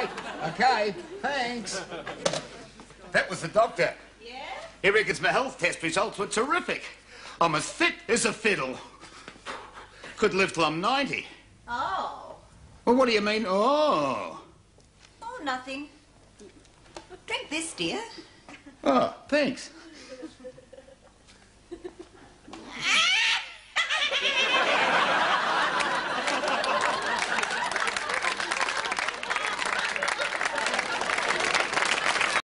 Okay, okay, thanks. That was the doctor. Yeah? He reckons my health test results were terrific. I'm as fit as a fiddle. Could live till I'm 90. Oh. Well, what do you mean, oh? Oh, nothing. Drink this, dear. Oh, thanks.